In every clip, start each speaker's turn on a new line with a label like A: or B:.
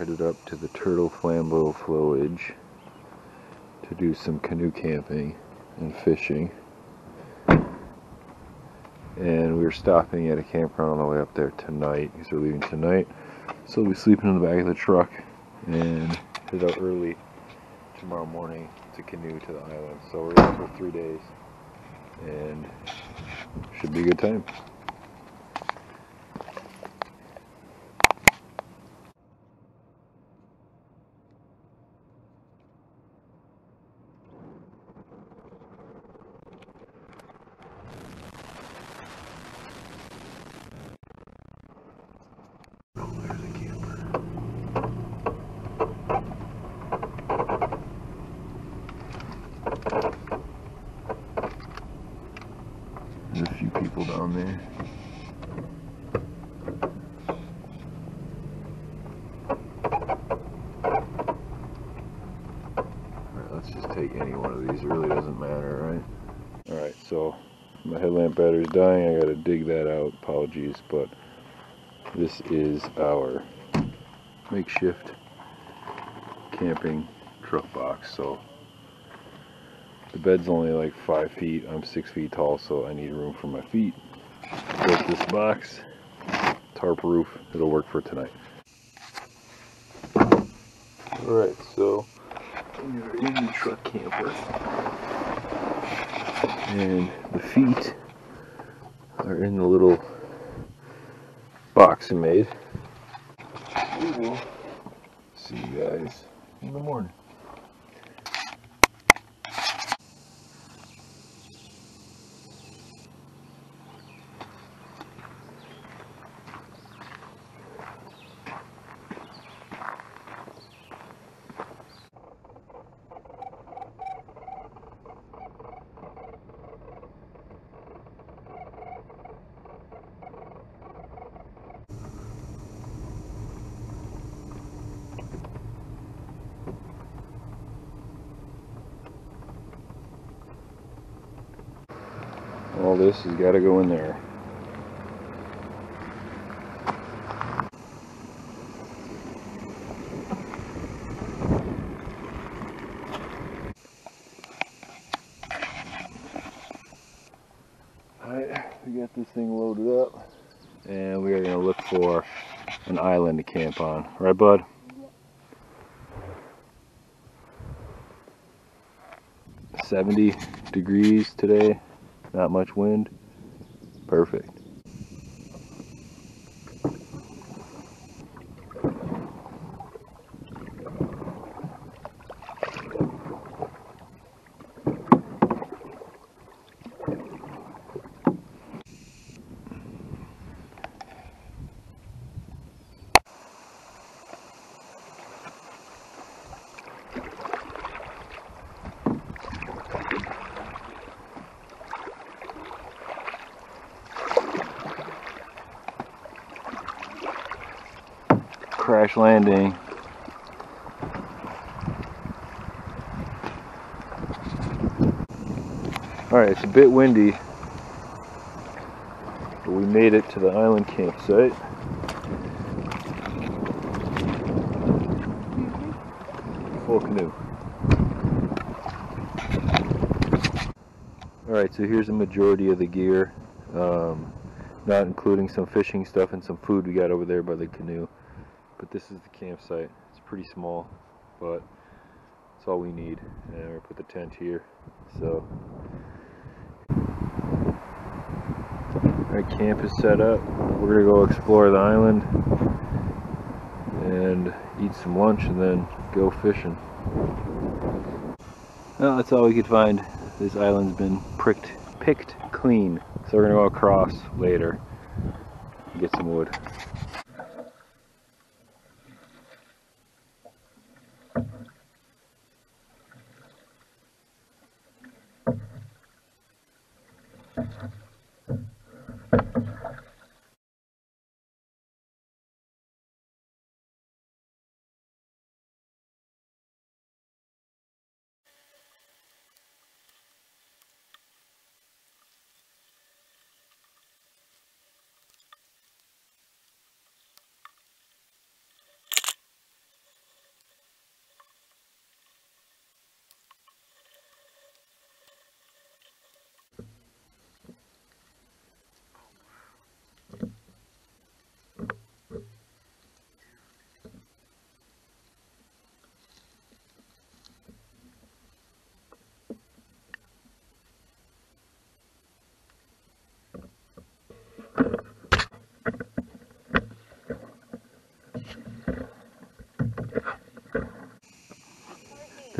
A: headed up to the Turtle Flambeau flowage to do some canoe camping and fishing. And we're stopping at a campground on the way up there tonight because we're leaving tonight. So we'll be sleeping in the back of the truck and head out early tomorrow morning to canoe to the island. So we're there for three days and should be a good time. Oh, there's a camper. There's a few people down there. Alright, let's just take any one of these. It really doesn't matter, right? Alright, so my headlamp battery's dying. I gotta dig that out. Apologies, but this is our makeshift camping truck box. So the bed's only like five feet. I'm six feet tall, so I need room for my feet. This box, tarp roof. It'll work for tonight. Alright, so we're in the truck camper. And the feet are in the little box I made. We will see you guys in the morning. All this has got to go in there. Alright, we got this thing loaded up and we are going to look for an island to camp on. Right, bud? Yep. Seventy degrees today. Not much wind. Perfect. Crash landing. Alright, it's a bit windy, but we made it to the island campsite. Full canoe. Alright, so here's the majority of the gear, um, not including some fishing stuff and some food we got over there by the canoe. But this is the campsite. It's pretty small, but it's all we need. And we put the tent here. So, our camp is set up. We're gonna go explore the island and eat some lunch and then go fishing. Well, that's all we could find. This island's been pricked, picked clean. So we're gonna go across later and get some wood.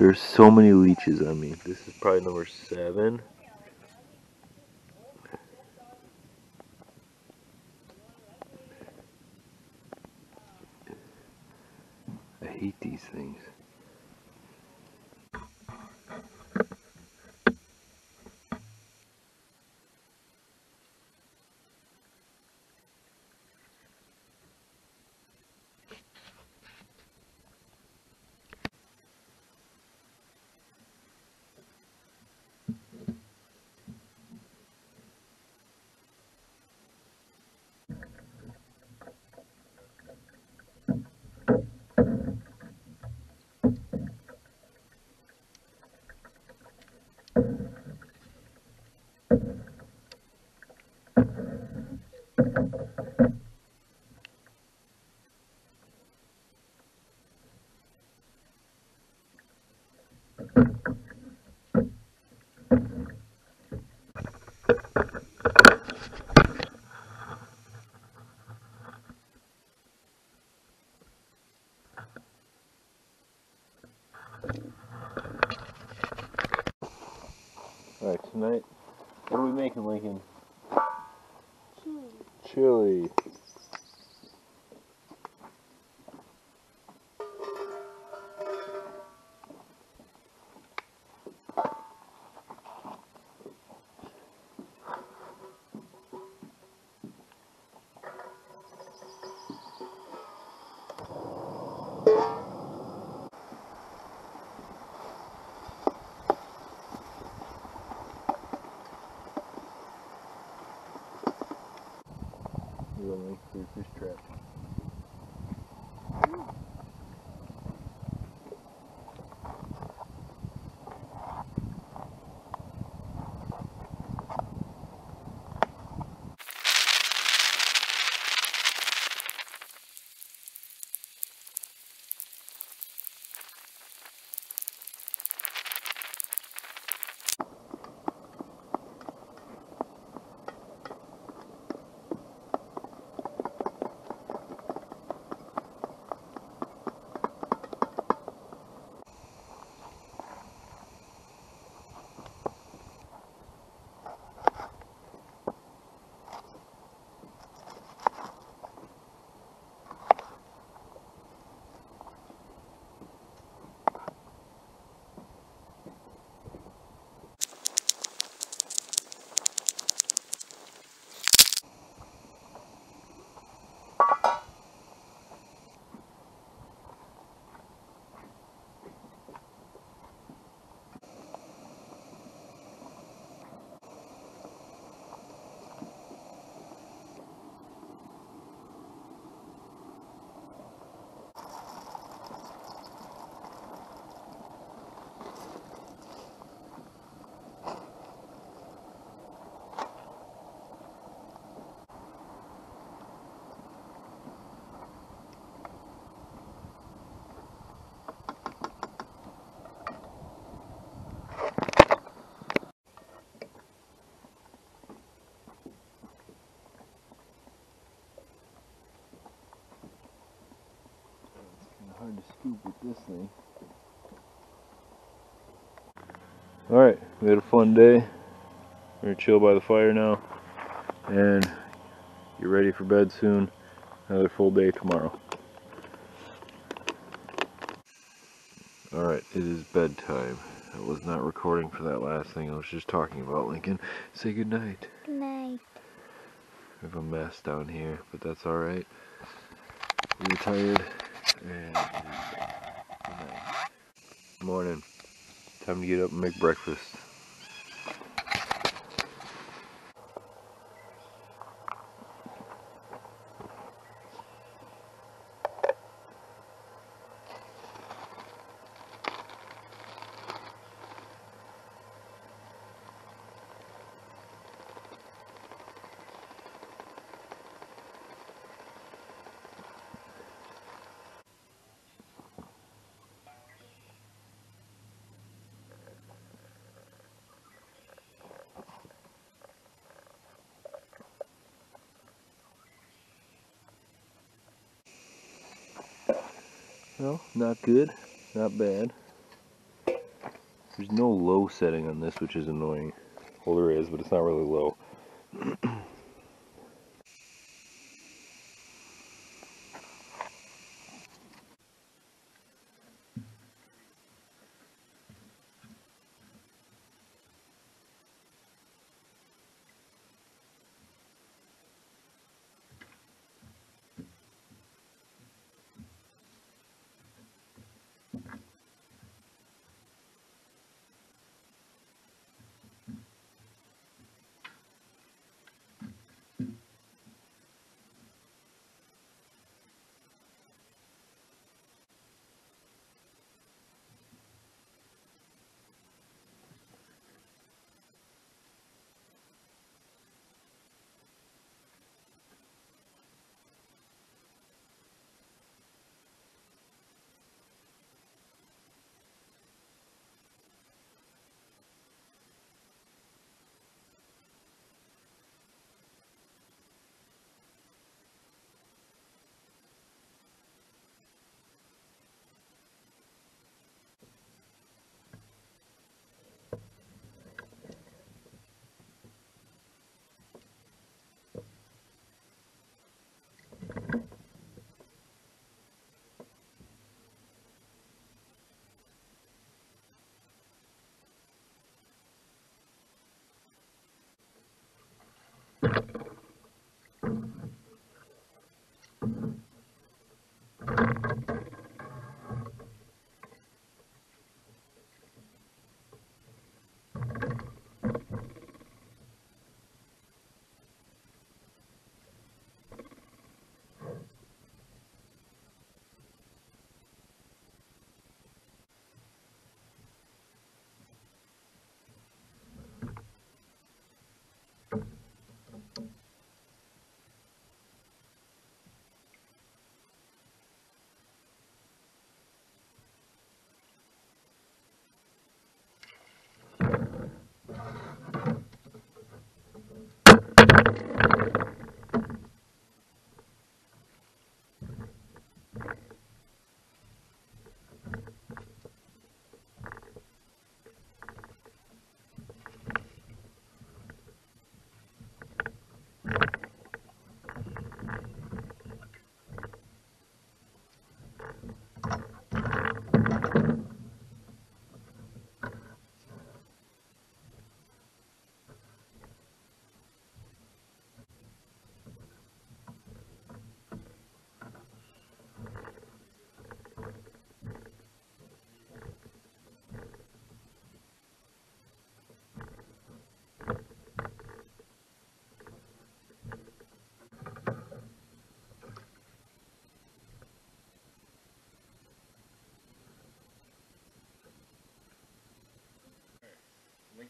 A: There's so many leeches on me. This is probably number seven. I hate these things. Alright, tonight, what are we making, Lincoln? Chili. We're going through fish trap. hard to scoop with this thing. Alright, we had a fun day. We're gonna chill by the fire now. And you're ready for bed soon. Another full day tomorrow. Alright, it is bedtime. I was not recording for that last thing I was just talking about, Lincoln. Say goodnight.
B: Good night.
A: We have a mess down here, but that's alright. We're tired, and uh, good. Morning. Time to get up and make breakfast. Well, not good, not bad. There's no low setting on this, which is annoying. Well, there is, but it's not really low.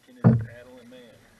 A: Lincoln is paddling man.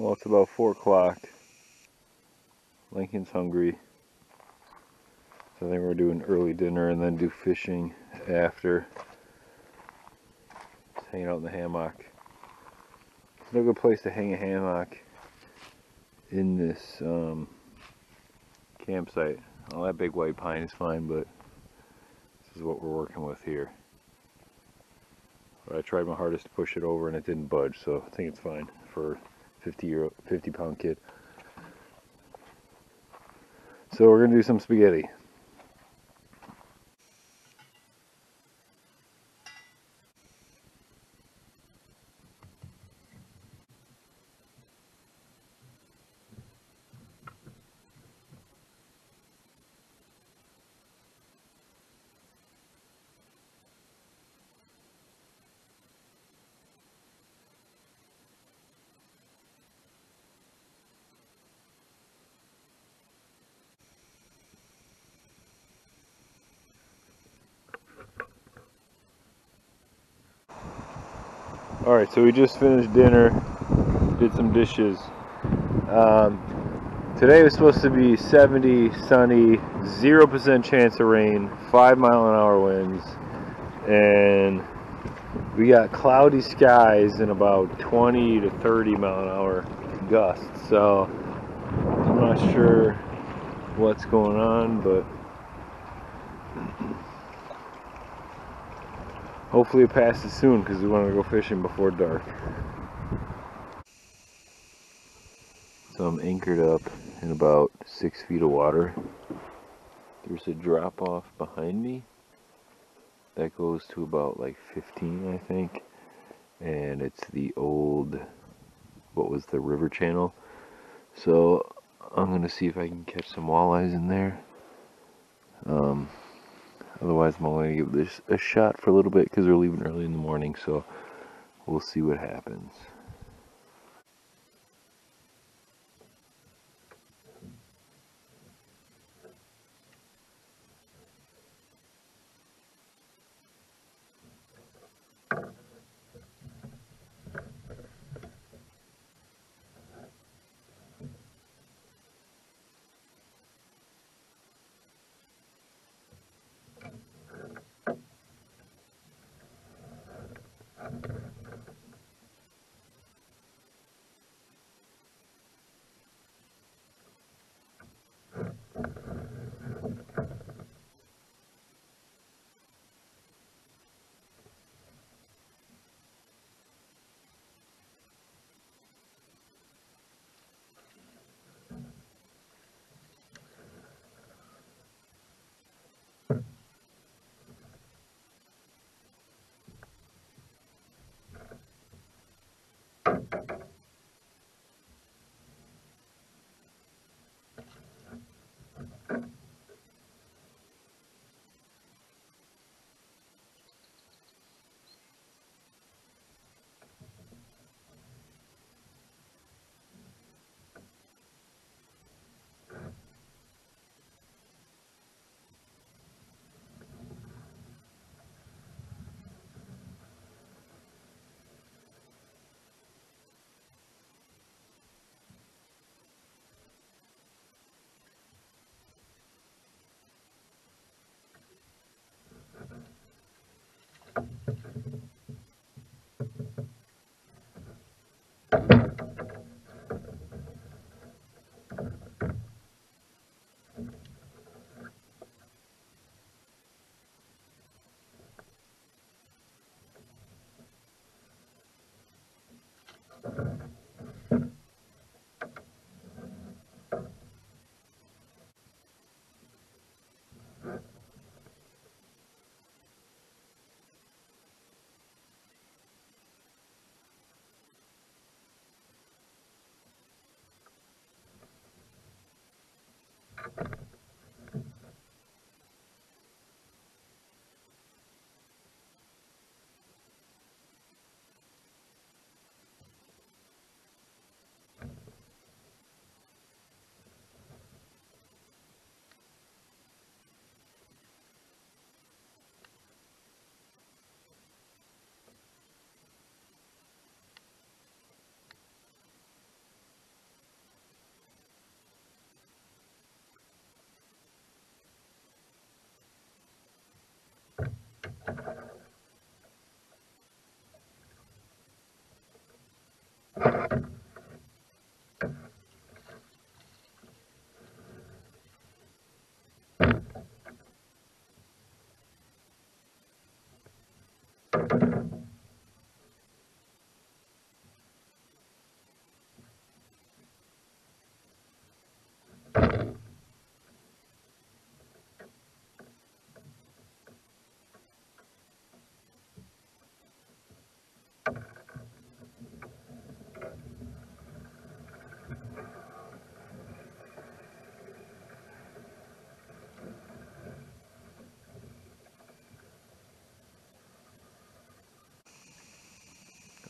A: Well, it's about 4 o'clock. Lincoln's hungry. So I think we're doing early dinner and then do fishing after. Just hanging out in the hammock. There's no good place to hang a hammock in this um, campsite. All that big white pine is fine, but this is what we're working with here. But I tried my hardest to push it over and it didn't budge, so I think it's fine for 50 year 50 pound kid. So we're gonna do some spaghetti. All right, so we just finished dinner, did some dishes. Um, today was supposed to be 70, sunny, 0% chance of rain, 5 mile an hour winds, and we got cloudy skies and about 20 to 30 mile an hour gusts. So I'm not sure what's going on, but Hopefully it passes soon because we want to go fishing before dark. So I'm anchored up in about six feet of water. There's a drop off behind me that goes to about like 15 I think and it's the old what was the river channel so I'm gonna see if I can catch some walleyes in there um, Otherwise, I'm only going to give this a shot for a little bit because we're leaving early in the morning, so we'll see what happens.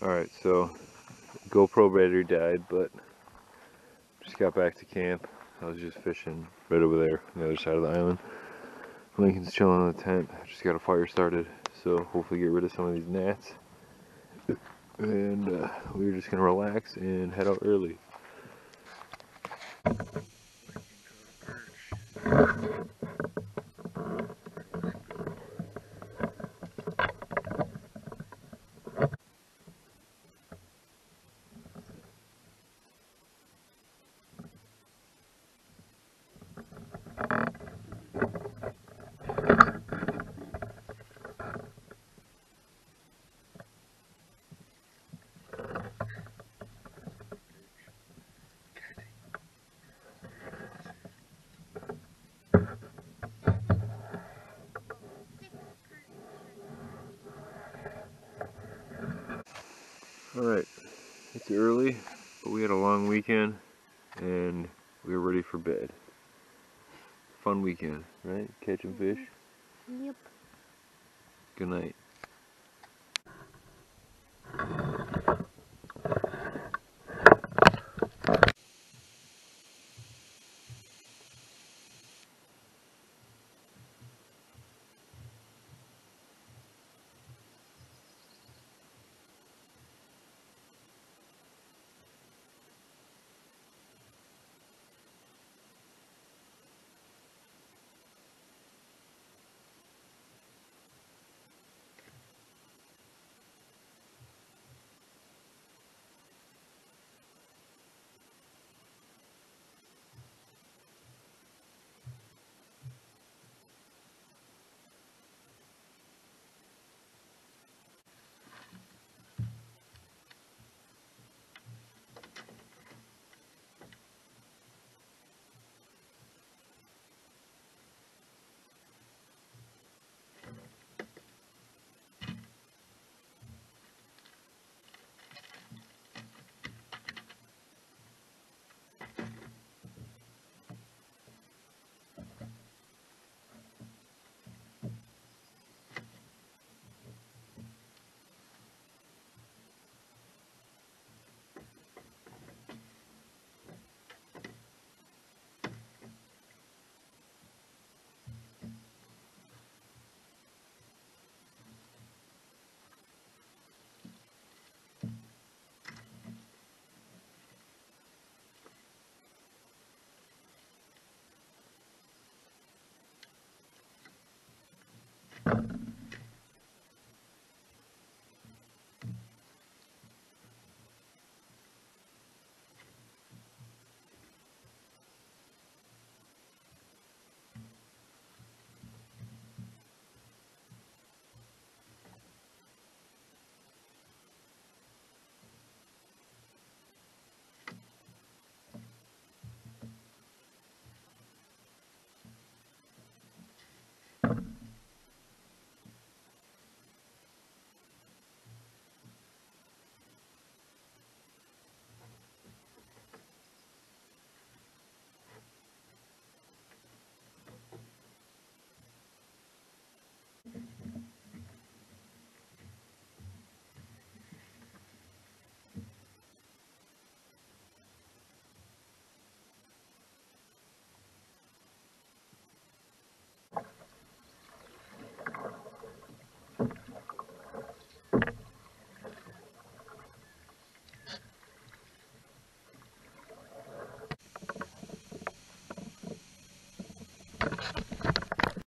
A: Alright, so GoPro battery died, but just got back to camp. I was just fishing right over there on the other side of the island. Lincoln's chilling in the tent. Just got a fire started, so hopefully get rid of some of these gnats. And uh, we're just gonna relax and head out early. Alright, it's early, but we had a long weekend and we are ready for bed. Fun weekend, right? Catching fish. Mm-hmm.
B: Yep.
A: Good night.